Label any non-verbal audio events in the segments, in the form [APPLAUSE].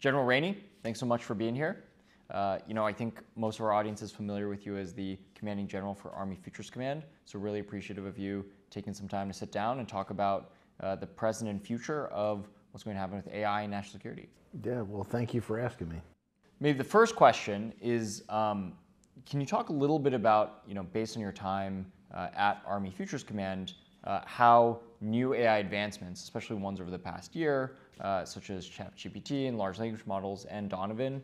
General Rainey, thanks so much for being here. Uh, you know, I think most of our audience is familiar with you as the commanding general for Army Futures Command. So really appreciative of you taking some time to sit down and talk about uh, the present and future of what's going to happen with AI and national security. Yeah, well, thank you for asking me. Maybe the first question is, um, can you talk a little bit about, you know, based on your time uh, at Army Futures Command, uh, how new AI advancements, especially ones over the past year, uh, such as ChatGPT and large language models and Donovan,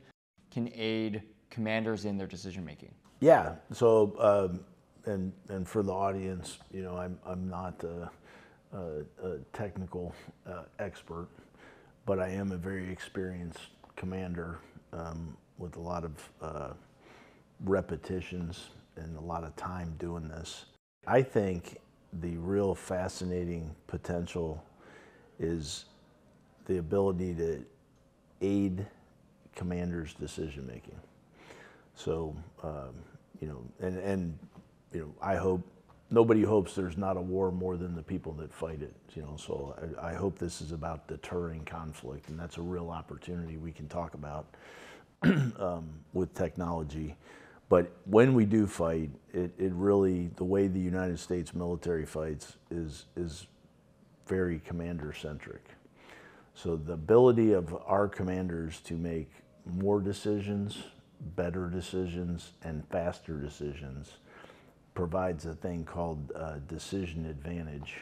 can aid commanders in their decision making? Yeah. So, um, and and for the audience, you know, I'm I'm not a, a, a technical uh, expert, but I am a very experienced commander um, with a lot of uh, repetitions and a lot of time doing this. I think the real fascinating potential is the ability to aid commanders' decision making. So, um, you know, and, and, you know, I hope nobody hopes there's not a war more than the people that fight it, you know, so I, I hope this is about deterring conflict, and that's a real opportunity we can talk about [CLEARS THROAT] um, with technology. But when we do fight, it, it really, the way the United States military fights is, is very commander centric. So the ability of our commanders to make more decisions, better decisions, and faster decisions provides a thing called uh, decision advantage.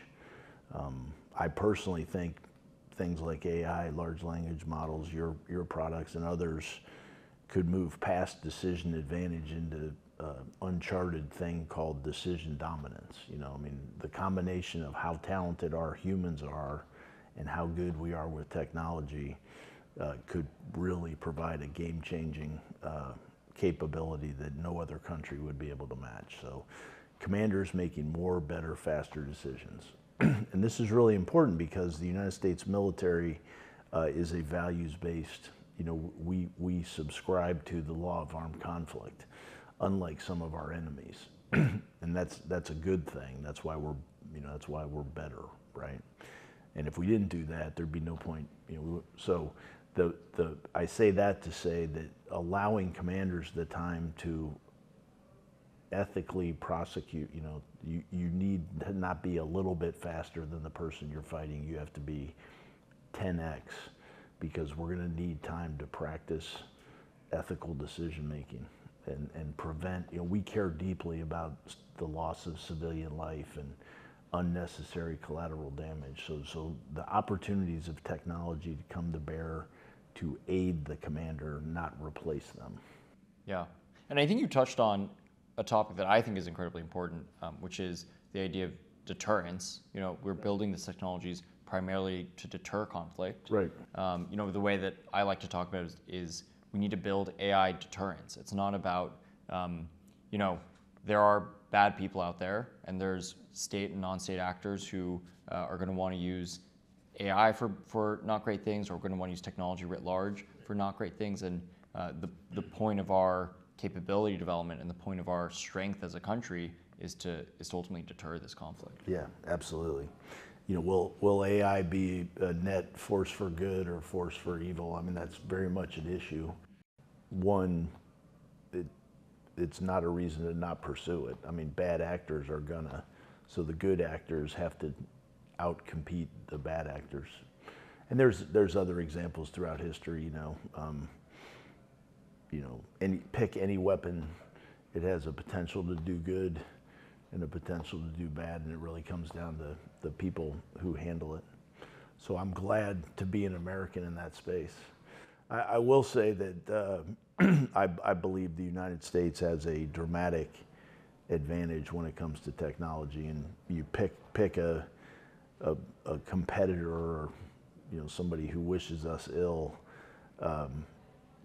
Um, I personally think things like AI, large language models, your, your products, and others could move past decision advantage into uh, uncharted thing called decision dominance. You know, I mean, the combination of how talented our humans are and how good we are with technology uh, could really provide a game-changing uh, capability that no other country would be able to match. So, commanders making more, better, faster decisions. [CLEARS THROAT] and this is really important because the United States military uh, is a values-based you know, we, we subscribe to the law of armed conflict, unlike some of our enemies. [CLEARS THROAT] and that's, that's a good thing. That's why we're, you know, that's why we're better, right? And if we didn't do that, there'd be no point, you know, so the, the, I say that to say that allowing commanders the time to ethically prosecute, you know, you, you need to not be a little bit faster than the person you're fighting. You have to be 10x because we're going to need time to practice ethical decision making and, and prevent, you know, we care deeply about the loss of civilian life and unnecessary collateral damage. So, so the opportunities of technology to come to bear to aid the commander, not replace them. Yeah. And I think you touched on a topic that I think is incredibly important, um, which is the idea of deterrence. You know, we're building these technologies primarily to deter conflict. Right. Um, you know, the way that I like to talk about is, is we need to build AI deterrence. It's not about, um, you know, there are bad people out there, and there's state and non-state actors who uh, are going to want to use AI for, for not great things, or going to want to use technology writ large for not great things. And uh, the, the point of our capability development and the point of our strength as a country is to, is to ultimately deter this conflict. Yeah, absolutely you know, will, will AI be a net force for good or force for evil? I mean, that's very much an issue. One, it, it's not a reason to not pursue it. I mean, bad actors are gonna, so the good actors have to outcompete the bad actors. And there's, there's other examples throughout history, you know, um, you know, any, pick any weapon, it has a potential to do good and a potential to do bad, and it really comes down to the people who handle it. So I'm glad to be an American in that space. I, I will say that uh, [CLEARS THROAT] I, I, believe the United States has a dramatic advantage when it comes to technology, and you pick pick a, a, a competitor or you know somebody who wishes us ill. Um,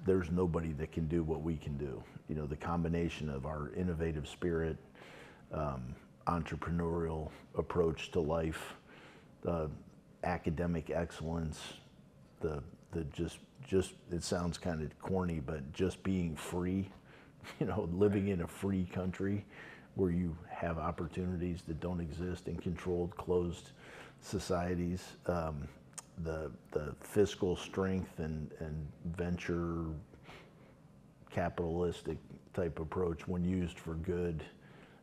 there's nobody that can do what we can do. You know, the combination of our innovative spirit, um, entrepreneurial approach to life, the academic excellence, the the just just it sounds kind of corny, but just being free, [LAUGHS] you know, living in a free country where you have opportunities that don't exist in controlled, closed societies. Um, the the fiscal strength and and venture capitalistic type approach when used for good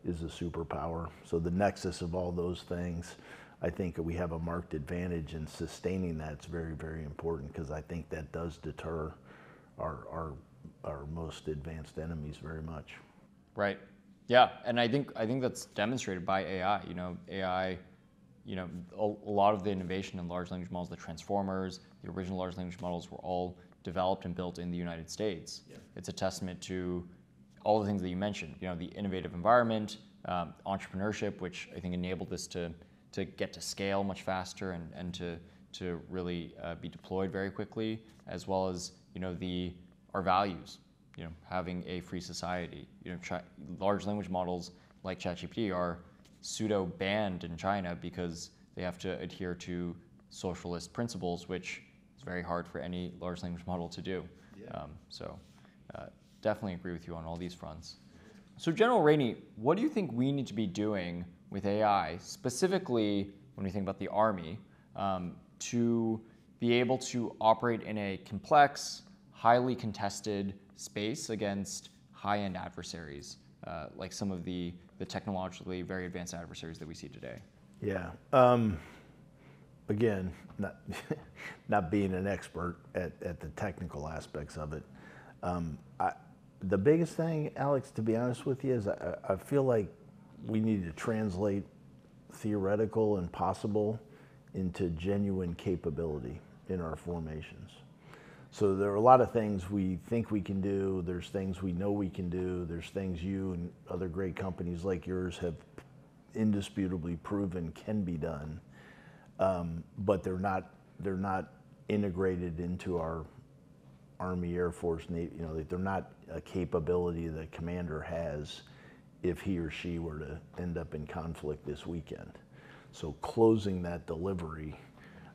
is a superpower. So the nexus of all those things, I think we have a marked advantage in sustaining that. It's very, very important because I think that does deter our, our, our most advanced enemies very much. Right. Yeah, and I think I think that's demonstrated by AI. You know, AI, you know, a, a lot of the innovation in large language models, the transformers, the original large language models were all developed and built in the United States. Yeah. It's a testament to all the things that you mentioned. You know, the innovative environment, um, entrepreneurship, which I think enabled this to to get to scale much faster and, and to to really uh, be deployed very quickly, as well as you know the our values. You know, having a free society. You know, chi- large language models like ChatGPT are pseudo banned in China because they have to adhere to socialist principles, which is very hard for any large language model to do. Yeah. Um, so uh, definitely agree with you on all these fronts. So General Rainey, what do you think we need to be doing with AI, specifically when we think about the Army, um, to be able to operate in a complex, highly contested space against high-end adversaries, uh, like some of the, the technologically very advanced adversaries that we see today? Yeah. Um, again, not, [LAUGHS] not being an expert at, at the technical aspects of it, um, I, the biggest thing, Alex, to be honest with you, is I, I feel like we need to translate theoretical and possible into genuine capability in our formations. So there are a lot of things we think we can do. There's things we know we can do. There's things you and other great companies like yours have indisputably proven can be done, um, but they're not they're not integrated into our Army, Air Force, Navy. You know, they're not a capability the commander has if he or she were to end up in conflict this weekend. So closing that delivery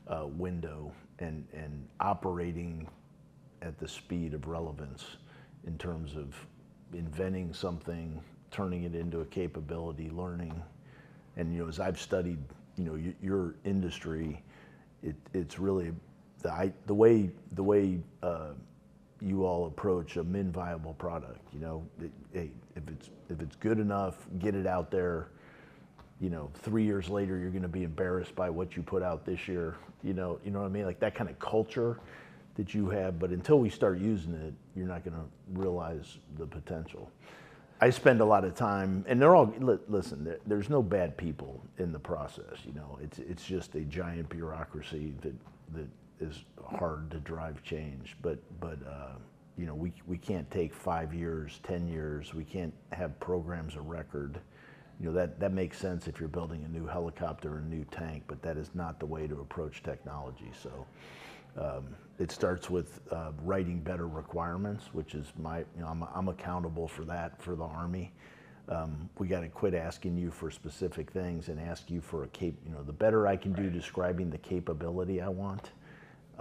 uh, window and, and operating at the speed of relevance in terms of inventing something, turning it into a capability, learning. And you know, as I've studied, you know, your industry, it, it's really the, I, the way the way uh, you all approach a min viable product. You know, hey, if it's if it's good enough, get it out there. You know, three years later, you're going to be embarrassed by what you put out this year. You know, you know what I mean? Like that kind of culture that you have. But until we start using it, you're not going to realize the potential. I spend a lot of time, and they're all listen. There's no bad people in the process. You know, it's it's just a giant bureaucracy that that is hard to drive change. But but uh, you know we we can't take five years, ten years. We can't have programs of record. You know that that makes sense if you're building a new helicopter or a new tank, but that is not the way to approach technology. So. Um, it starts with uh, writing better requirements, which is my, you know, I'm, I'm accountable for that for the Army. Um, we got to quit asking you for specific things and ask you for a cap. You know, the better I can right. do describing the capability I want,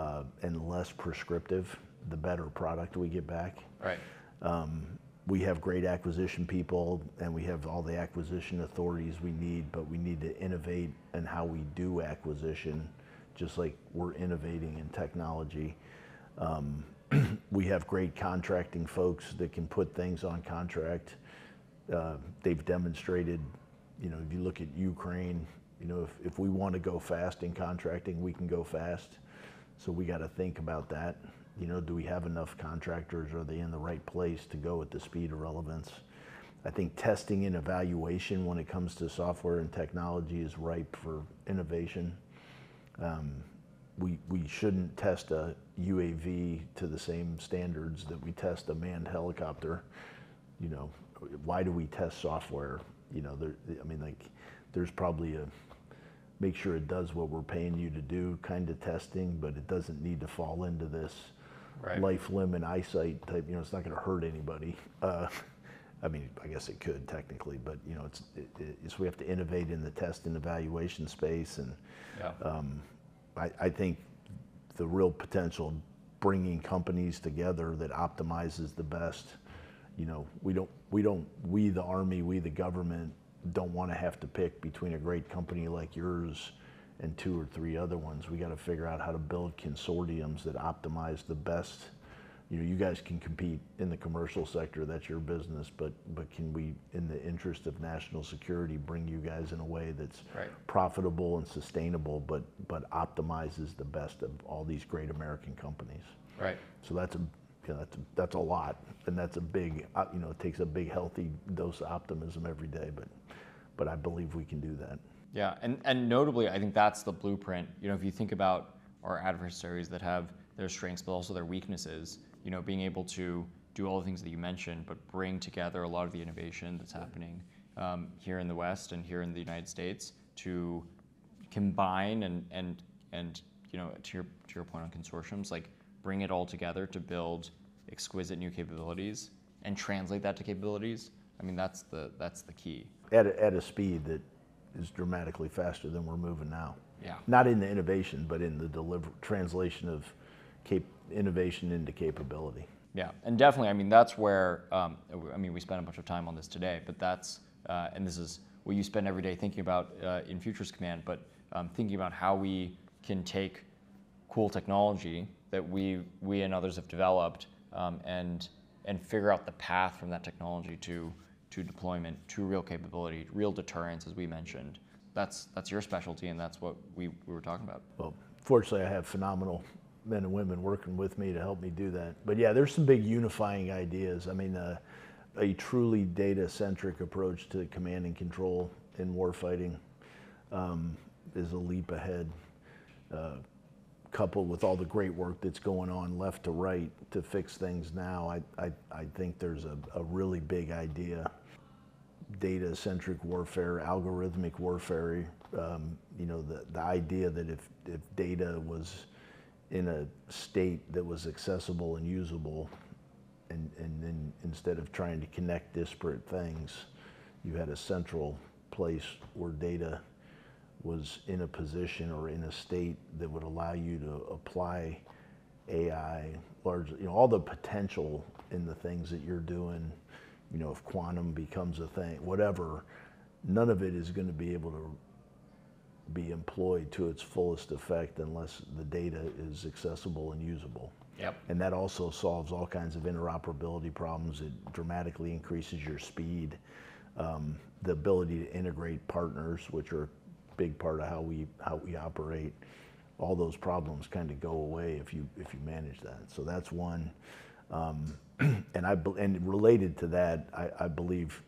uh, and less prescriptive, the better product we get back. Right. Um, we have great acquisition people and we have all the acquisition authorities we need, but we need to innovate in how we do acquisition, just like we're innovating in technology. Um, [CLEARS THROAT] we have great contracting folks that can put things on contract. Uh, they've demonstrated, you know, if you look at Ukraine, you know, if, if we want to go fast in contracting, we can go fast. So we got to think about that. You know, do we have enough contractors? Are they in the right place to go at the speed of relevance? I think testing and evaluation when it comes to software and technology is ripe for innovation. Um, we, we shouldn't test a UAV to the same standards that we test a manned helicopter. You know, why do we test software? You know, there, I mean, like, there's probably a make sure it does what we're paying you to do kind of testing, but it doesn't need to fall into this right. life, limb, and eyesight type. You know, it's not going to hurt anybody. Uh, I mean, I guess it could technically, but you know, it's, it, it's we have to innovate in the test and evaluation space, and yeah. um, I, I think the real potential bringing companies together that optimizes the best. You know, we don't, we don't, we the Army, we the government don't want to have to pick between a great company like yours and two or three other ones. We got to figure out how to build consortiums that optimize the best. You know, you guys can compete in the commercial sector. That's your business. But but can we, in the interest of national security, bring you guys in a way that's Right. profitable and sustainable, but but optimizes the best of all these great American companies. Right. So that's a you know, that's a, that's a lot, and that's a big uh, you know it takes a big healthy dose of optimism every day. But but I believe we can do that. Yeah, and, and notably, I think that's the blueprint. You know, if you think about our adversaries that have their strengths but also their weaknesses, you know, being able to do all the things that you mentioned, but bring together a lot of the innovation that's happening um, here in the West and here in the United States to combine and and and you know, to your to your point on consortiums, like bring it all together to build exquisite new capabilities and translate that to capabilities. I mean, that's the that's the key. At a, at a speed that is dramatically faster than we're moving now. Yeah. Not in the innovation, but in the deliver translation of cap- innovation into capability. Yeah, and definitely, I mean, that's where, um, I mean, we spent a bunch of time on this today, but that's, uh, and this is what you spend every day thinking about uh, in Futures Command, but um, thinking about how we can take cool technology that we, we and others have developed um, and, and figure out the path from that technology to, to deployment, to real capability, real deterrence, as we mentioned. That's, that's your specialty, and that's what we, we were talking about. Well, fortunately, I have phenomenal men and women working with me to help me do that. But yeah, there's some big unifying ideas. I mean, uh, a truly data-centric approach to command and control in warfighting um, is a leap ahead. Uh, coupled with all the great work that's going on left to right to fix things now, I, I, I think there's a, a really big idea data centric warfare, algorithmic warfare. Um, you know, the, the idea that if, if data was in a state that was accessible and usable, and, and then instead of trying to connect disparate things, you had a central place where data was in a position or in a state that would allow you to apply AI, large, you know, all the potential in the things that you're doing, you know, if quantum becomes a thing, whatever, none of it is going to be able to be employed to its fullest effect unless the data is accessible and usable. Yep. And that also solves all kinds of interoperability problems. It dramatically increases your speed, um, the ability to integrate partners, which are a big part of how we how we operate. All those problems kind of go away if you if you manage that. So that's one. Um, [CLEARS THROAT] and I and related to that, I, I believe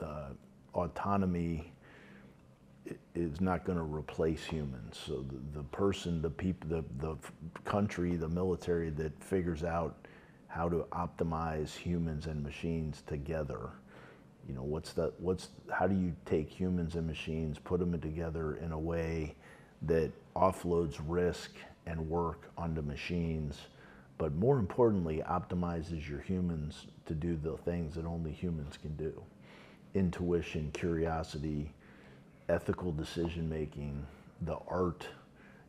uh, autonomy is not going to replace humans. So the, the person, the people, the, the country, the military that figures out how to optimize humans and machines together. You know, what's the what's how do you take humans and machines, put them together in a way that offloads risk and work onto machines, but more importantly, optimizes your humans to do the things that only humans can do. Intuition, curiosity, ethical decision making, the art,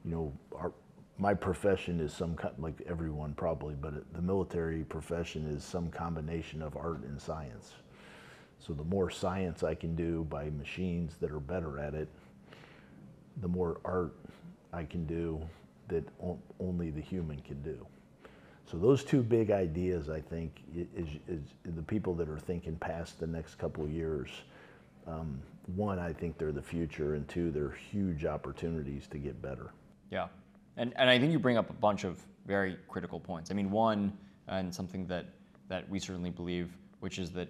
you know, our, my profession is some kind, like everyone probably, but the military profession is some combination of art and science. So the more science I can do by machines that are better at it, the more art I can do that only the human can do. So those two big ideas, I think, is, is the people that are thinking past the next couple of years. Um, one, I think they're the future, and two, they're huge opportunities to get better. Yeah, and and I think you bring up a bunch of very critical points. I mean, one, and something that that we certainly believe, which is that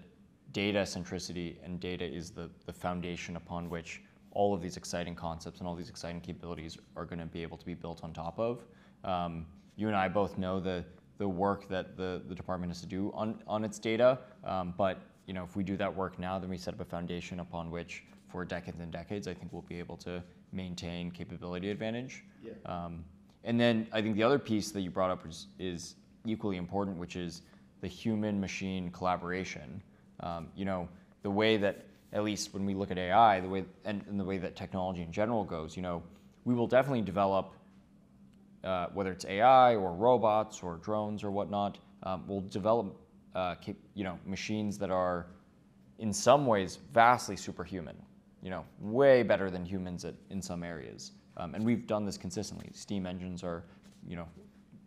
data centricity and data is the the foundation upon which all of these exciting concepts and all these exciting capabilities are going to be able to be built on top of. Um, you and I both know the the work that the, the department has to do on, on its data, um, but you know if we do that work now, then we set up a foundation upon which for decades and decades, I think we'll be able to maintain capability advantage. Yeah. Um, and then I think the other piece that you brought up is, is equally important, which is the human-machine collaboration. Um, you know, the way that, at least when we look at AI, the way and, and the way that technology in general goes, you know, we will definitely develop, uh, whether it's AI or robots or drones or whatnot, um, we'll develop, uh, you know, machines that are, in some ways, vastly superhuman. You know, way better than humans at, in some areas. um, and we've done this consistently. Steam engines are, you know,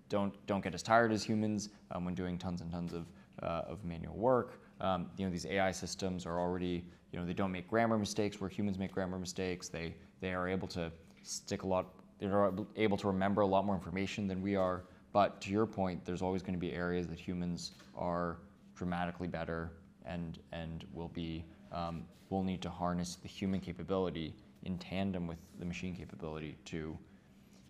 don't don't get as tired as humans um, when doing tons and tons of uh, of manual work. Um, you know, these AI systems are already, you know, they don't make grammar mistakes where humans make grammar mistakes. They they are able to stick a lot. They're able to remember a lot more information than we are. But to your point, there's always going to be areas that humans are dramatically better and and will be um, will need to harness the human capability in tandem with the machine capability to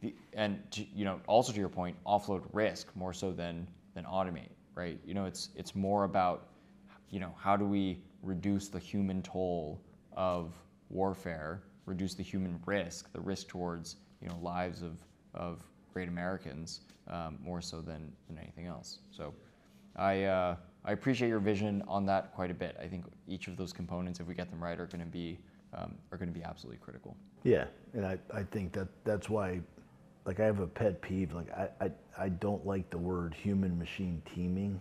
the, and to, you know also to your point offload risk more so than than automate right you know it's it's more about you know how do we reduce the human toll of warfare reduce the human risk the risk towards you know lives of of great Americans um, more so than than anything else so I uh, I appreciate your vision on that quite a bit I think each of those components if we get them right are going to be um, are going to be absolutely critical. Yeah, and I, I think that that's why, like I have a pet peeve. Like I, I, I don't like the word human machine teaming.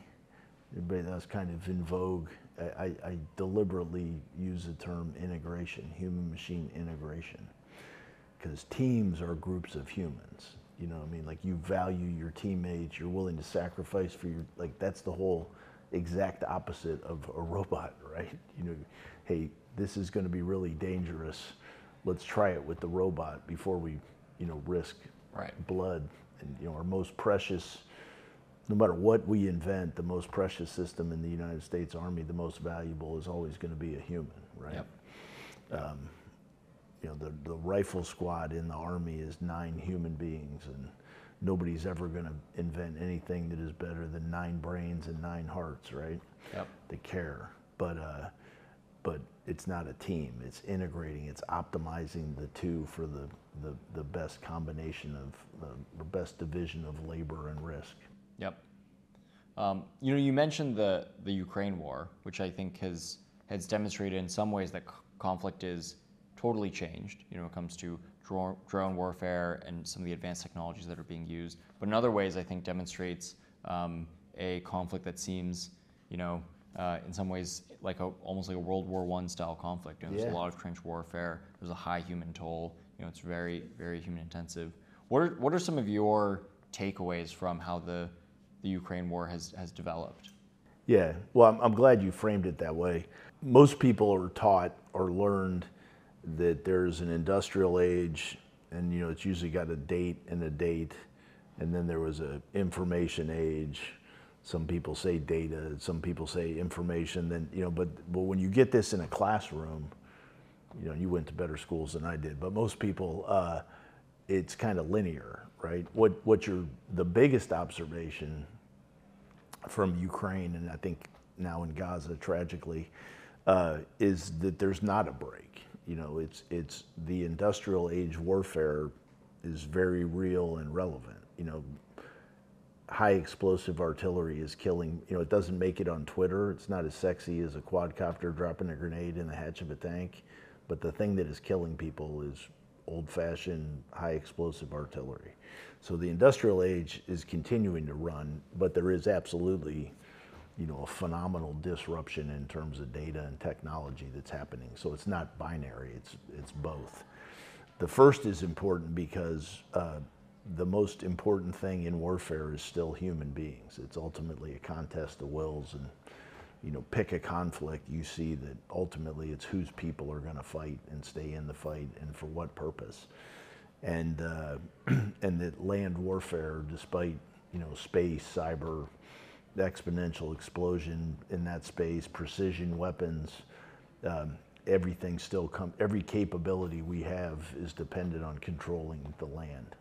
But that's kind of in vogue. I, I, I deliberately use the term integration, human machine integration, because teams are groups of humans. You know, what I mean, like you value your teammates, you're willing to sacrifice for your like. That's the whole exact opposite of a robot, [LAUGHS] right? You know, hey, this is going to be really dangerous. Let's try it with the robot before we, you know, risk right. blood. And you know, our most precious, no matter what we invent, the most precious system in the United States Army, the most valuable is always going to be a human, right? Yep. Um, you know, the, the rifle squad in the Army is nine human beings, and nobody's ever going to invent anything that is better than nine brains and nine hearts, right? Yep. They care. But, uh, but it's not a team. It's integrating. It's optimizing the two for the, the, the best combination of uh, the best division of labor and risk. Yep. Um, you know, you mentioned the the Ukraine war, which I think has has demonstrated in some ways that c- conflict is totally changed. You know, when it comes to drone, drone warfare and some of the advanced technologies that are being used. But in other ways, I think demonstrates um, a conflict that seems, you know, uh, in some ways like a, almost like a World War One style conflict. You know, there's Yeah. a lot of trench warfare. There's a high human toll. You know, it's very very human intensive. What are what are some of your takeaways from how the the Ukraine war has has developed? Yeah, well, I'm, I'm glad you framed it that way. Most people are taught or learned that there's an industrial age, and you know it's usually got a date and a date, and then there was a information age. Some people say data, some people say information. Then you know, but but when you get this in a classroom, you know, you went to better schools than I did, but most people, uh, it's kind of linear, right? What what your the biggest observation from Ukraine and I think now in Gaza tragically uh, is that there's not a break. You know, it's it's the industrial age warfare is very real and relevant. You know, high explosive artillery is killing. You know, it doesn't make it on Twitter. It's not as sexy as a quadcopter dropping a grenade in the hatch of a tank, but the thing that is killing people is old-fashioned high explosive artillery. So the industrial age is continuing to run, but there is absolutely, you know, a phenomenal disruption in terms of data and technology that's happening. So it's not binary; it's it's both. The first is important because uh, the most important thing in warfare is still human beings. It's ultimately a contest of wills, and you know, pick a conflict, you see that ultimately it's whose people are going to fight and stay in the fight, and for what purpose. And uh, [CLEARS THROAT] and that land warfare, despite you know space, cyber, exponential explosion in that space, precision weapons, um, everything still come. Every capability we have is dependent on controlling the land.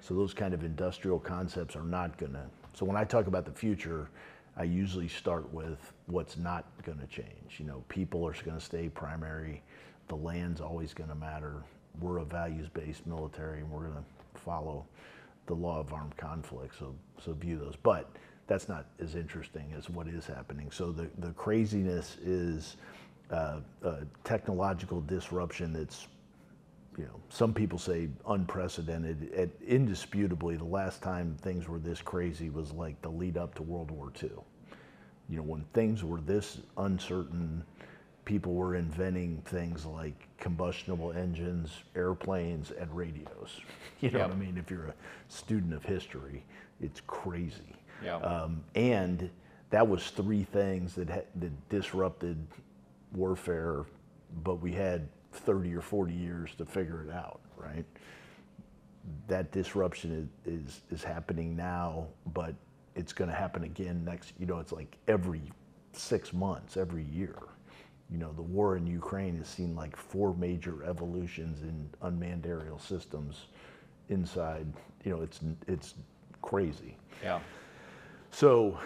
So those kind of industrial concepts are not going to. So when I talk about the future, I usually start with what's not going to change. You know, people are going to stay primary. The land's always going to matter. We're a values-based military, and we're going to follow the law of armed conflict. So, so view those. But that's not as interesting as what is happening. So the the craziness is uh, uh, technological disruption that's you know, some people say unprecedented. It, indisputably, the last time things were this crazy was like the lead up to World War II. You know, when things were this uncertain people were inventing things like combustible engines, airplanes, and radios. [LAUGHS] You know Yep. what I mean? If you're a student of history, it's crazy. Yeah. Um, and that was three things that, ha- that disrupted warfare, but we had 30 or 40 years to figure it out, right? That disruption is, is, is happening now, but it's going to happen again next. You know, it's like every six months, every year. You know, the war in Ukraine has seen like four major evolutions in unmanned aerial systems inside. You know, it's it's crazy. Yeah. So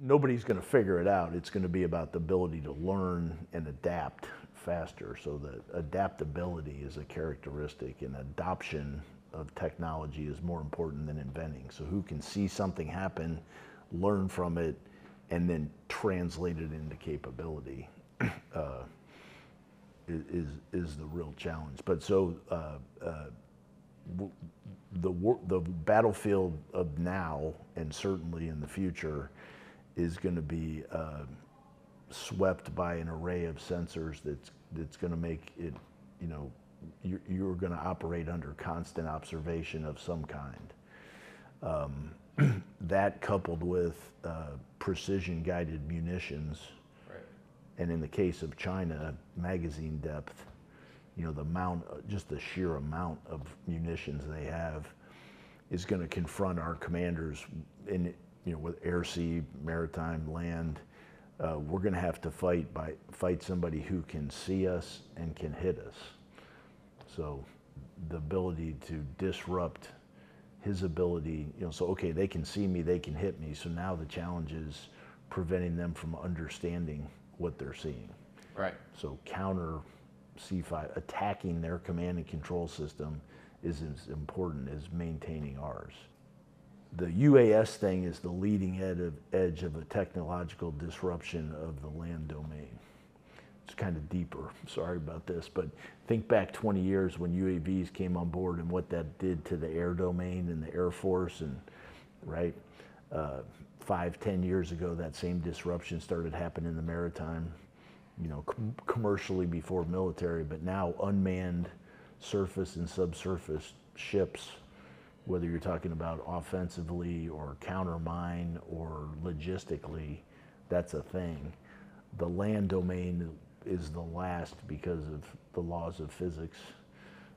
nobody's going to figure it out. It's going to be about the ability to learn and adapt faster. So the adaptability is a characteristic, and adoption of technology is more important than inventing. So who can see something happen, learn from it, and then translate it into capability uh, is is the real challenge. But so. Uh, uh, the the battlefield of now and certainly in the future is going to be uh, swept by an array of sensors that's that's going to make it you know you're, you're going to operate under constant observation of some kind um, [CLEARS THROAT] that coupled with uh, precision guided munitions Right. and in the case of China, magazine depth, you know, the amount, just the sheer amount of munitions they have is going to confront our commanders in, you know, with air, sea, maritime, land. Uh, we're going to have to fight by fight somebody who can see us and can hit us. So, the ability to disrupt his ability, you know, so okay, they can see me, they can hit me. So now the challenge is preventing them from understanding what they're seeing. Right. So counter C5, attacking their command and control system is as important as maintaining ours. The UAS thing is the leading of, edge of a technological disruption of the land domain. It's kind of deeper. Sorry about this, but think back 20 years when UAVs came on board and what that did to the air domain and the Air Force, and right. Uh, five, ten years ago, that same disruption started happening in the maritime. You know, com- commercially before military, but now unmanned surface and subsurface ships, whether you're talking about offensively or counter mine or logistically, that's a thing. The land domain is the last because of the laws of physics.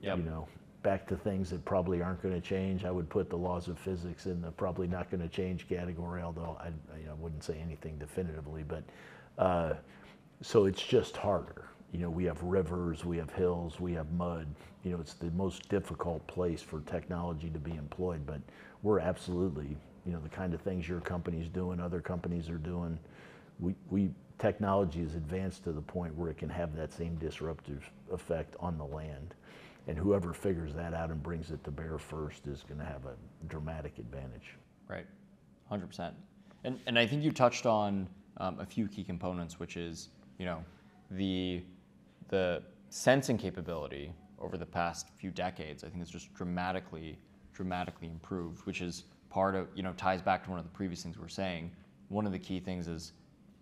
Yep. You know, back to things that probably aren't going to change. I would put the laws of physics in the probably not going to change category, although I, I, you know, wouldn't say anything definitively. But uh, so it's just harder. You know, we have rivers, we have hills, we have mud. You know, it's the most difficult place for technology to be employed. But we're absolutely, you know, the kind of things your company's doing, other companies are doing. We, we technology is advanced to the point where it can have that same disruptive effect on the land. And whoever figures that out and brings it to bear first is going to have a dramatic advantage. Right, hundred percent. And and I think you touched on um, a few key components, which is you know the the sensing capability over the past few decades. I think has just dramatically dramatically improved, which is part of you know ties back to one of the previous things we are saying. One of the key things is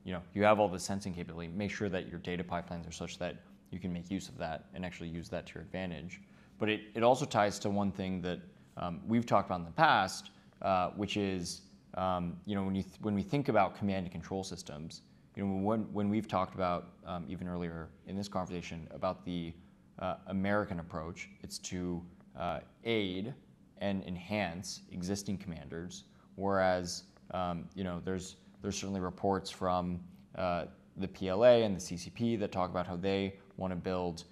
you know you have all the sensing capability. Make sure that your data pipelines are such that you can make use of that and actually use that to your advantage. But it, it also ties to one thing that um, we've talked about in the past, uh, which is um, you know when you when we think about command and control systems, you know when when we've talked about um, even earlier in this conversation about the uh, American approach, it's to uh, aid and enhance existing commanders, whereas um, you know there's there's certainly reports from uh, the PLA and the CCP that talk about how they want to build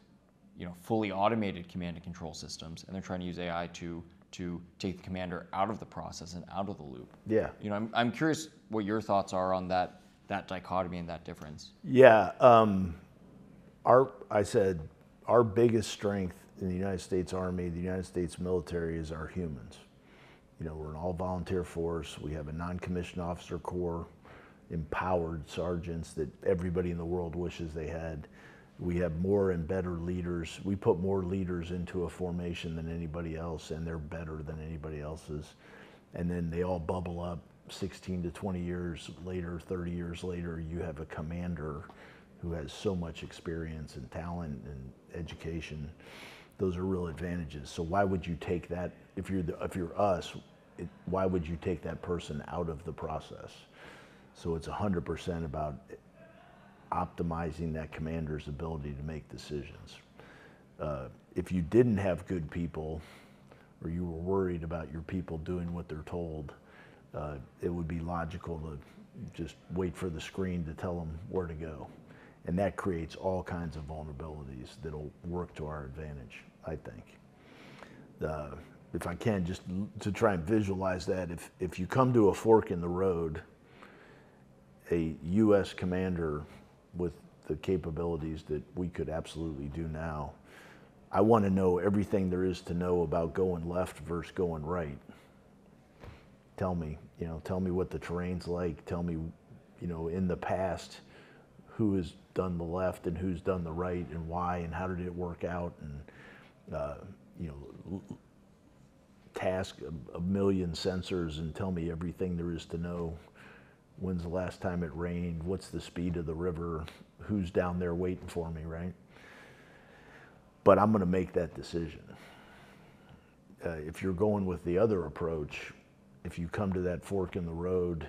you know, fully automated command and control systems, and they're trying to use AI to to take the commander out of the process and out of the loop. Yeah. You know, I'm, I'm curious what your thoughts are on that that dichotomy and that difference. Yeah. Um, our, I said, our biggest strength in the United States Army, the United States military, is our humans. You know, we're an all volunteer force. We have a non commissioned officer corps, empowered sergeants that everybody in the world wishes they had. We have more and better leaders. We put more leaders into a formation than anybody else, and they're better than anybody else's. And then they all bubble up 16 to 20 years later, 30 years later, you have a commander who has so much experience and talent and education. Those are real advantages. So why would you take that if you're the, if you're us? It, why would you take that person out of the process? So it's 100% about optimizing that commander's ability to make decisions. Uh, if you didn't have good people, or you were worried about your people doing what they're told, uh, it would be logical to just wait for the screen to tell them where to go. And that creates all kinds of vulnerabilities that'll work to our advantage, I think. Uh, if I can, just to try and visualize that, if, if you come to a fork in the road, a U.S. commander with the capabilities that we could absolutely do now, I want to know everything there is to know about going left versus going right. Tell me, you know, tell me what the terrain's like. Tell me, you know, in the past, who has done the left and who's done the right and why and how did it work out and, uh, you know, task a, a million sensors and tell me everything there is to know. When's the last time it rained? What's the speed of the river? Who's down there waiting for me, right? But I'm going to make that decision. Uh, if you're going with the other approach, if you come to that fork in the road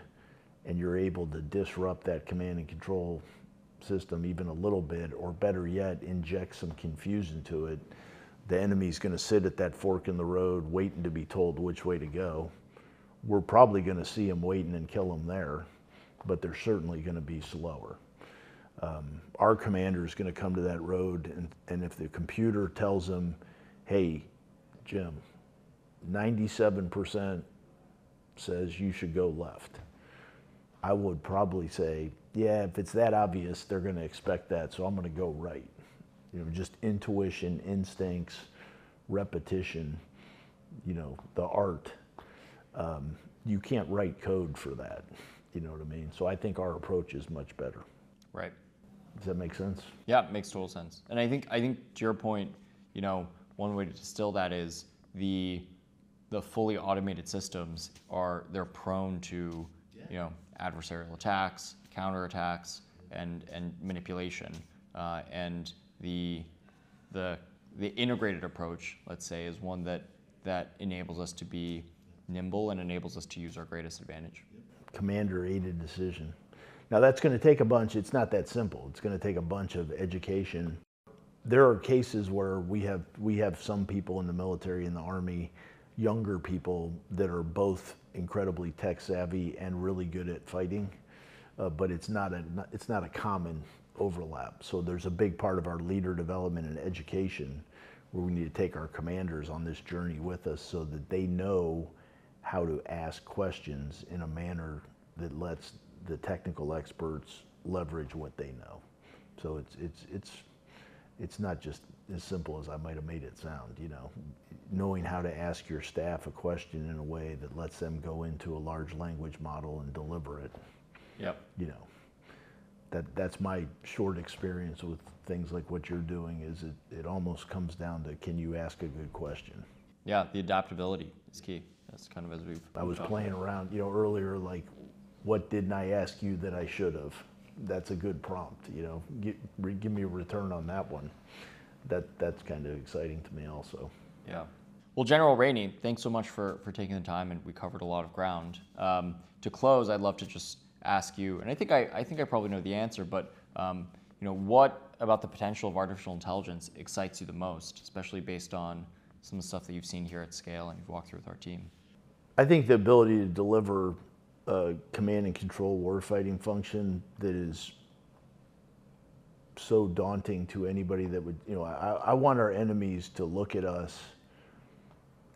and you're able to disrupt that command and control system even a little bit, or better yet, inject some confusion to it, the enemy's going to sit at that fork in the road waiting to be told which way to go. We're probably going to see them waiting and kill them there, but they're certainly going to be slower. Um, our commander is going to come to that road, and, and if the computer tells him, hey, Jim, 97% says you should go left, I would probably say, yeah, if it's that obvious, they're going to expect that, so I'm going to go right. You know, just intuition, instincts, repetition, you know, the art. Um, you can't write code for that. You know what I mean? So I think our approach is much better. Right. Does that make sense? Yeah, it makes total sense. And I think I think to your point, you know, one way to distill that is the the fully automated systems are they're prone to yeah. you know adversarial attacks, counterattacks, and and manipulation. Uh, and the the the integrated approach, let's say, is one that that enables us to be nimble and enables us to use our greatest advantage. Commander aided decision. Now that's going to take a bunch. It's not that simple. It's going to take a bunch of education. There are cases where we have we have some people in the military in the army, younger people that are both incredibly tech savvy and really good at fighting, uh, but it's not a it's not a common overlap. So there's a big part of our leader development and education where we need to take our commanders on this journey with us so that they know how to ask questions in a manner that lets the technical experts leverage what they know. So it's it's it's it's not just as simple as I might have made it sound, you know. Knowing how to ask your staff a question in a way that lets them go into a large language model and deliver it. Yep. You know that that's my short experience with things like what you're doing is it, it almost comes down to can you ask a good question yeah the adaptability is key that's kind of as we've i was playing about. around you know earlier like what didn't i ask you that i should have that's a good prompt you know give, give me a return on that one that that's kind of exciting to me also. Yeah. Well general rainey thanks so much for for taking the time and we covered a lot of ground. Um, to close i'd love to just ask you, and I think I, I think I probably know the answer, but um, you know, what about the potential of artificial intelligence excites you the most, especially based on some of the stuff that you've seen here at scale and you've walked through with our team? I think the ability to deliver a command and control warfighting function that is so daunting to anybody that would, you know, I, I want our enemies to look at us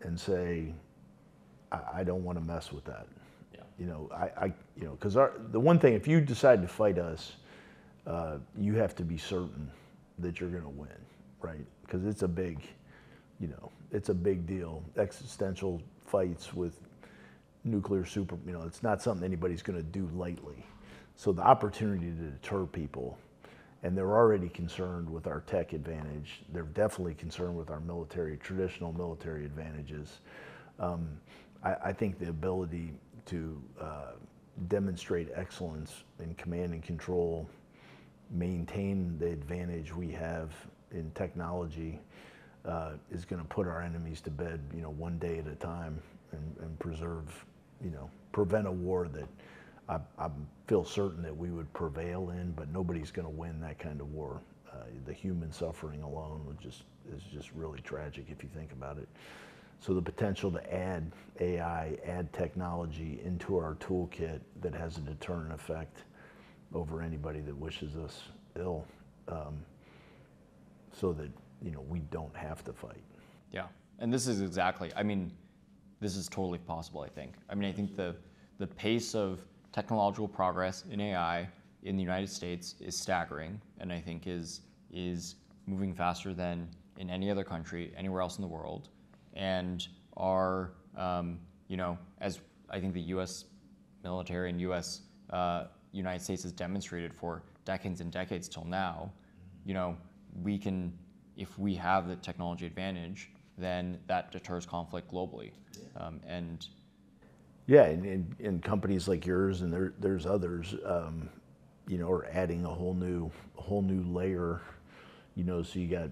and say, I, I don't want to mess with that. You know, I, I you know, because the one thing, if you decide to fight us, uh, you have to be certain that you're going to win, right? Because it's a big, you know, it's a big deal. Existential fights with nuclear super, you know, it's not something anybody's going to do lightly. So the opportunity to deter people, and they're already concerned with our tech advantage. They're definitely concerned with our military, traditional military advantages. Um, I, I think the ability to uh, demonstrate excellence in command and control maintain the advantage we have in technology uh, is going to put our enemies to bed, you know, one day at a time, and, and preserve, you know, prevent a war that I, I feel certain that we would prevail in, but nobody's going to win that kind of war. Uh, the human suffering alone would just is just really tragic if you think about it. So the potential to add AI, add technology into our toolkit that has a deterrent effect over anybody that wishes us ill, um, so that you know we don't have to fight. Yeah, and this is exactly. I mean, this is totally possible. I think. I mean, I think the the pace of technological progress in AI in the United States is staggering, and I think is is moving faster than in any other country anywhere else in the world, and our um, you know as I think the U.S. military and U.S. Uh, United States has demonstrated for decades and decades till now, you know we can if we have the technology advantage, then that deters conflict globally, um, and Yeah, and, and, companies like yours and there, there's others, um, you know, are adding a whole new, a whole new layer. You know, so you got,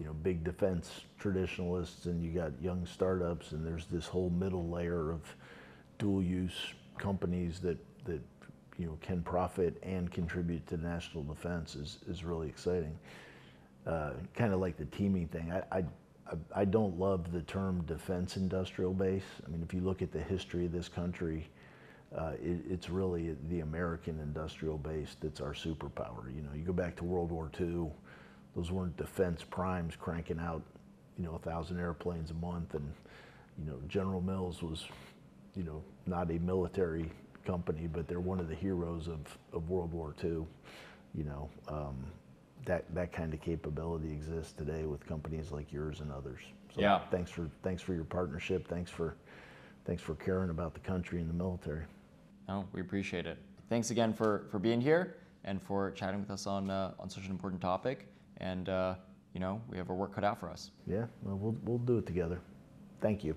you know, big defense traditionalists and you got young startups, and there's this whole middle layer of dual use companies that that you know can profit and contribute to national defense is is really exciting. Uh, kind of like the teaming thing. I, I I- don't love the term defense industrial base. I mean, if you look at the history of this country, uh, it, it's really the American industrial base that's our superpower. You know, you go back to World War II, those weren't defense primes cranking out, you know, a thousand airplanes a month, and you know, General Mills was, you know, not a military company, but they're one of the heroes of, of World War II. You know, um, that that kind of capability exists today with companies like yours and others. So Yeah. thanks for thanks for your partnership. Thanks for thanks for caring about the country and the military. no, we appreciate it. Thanks again for for being here and for chatting with us on uh, on such an important topic. And uh, you know we have our work cut out for us. Yeah, well, we'll we'll do it together. Thank you.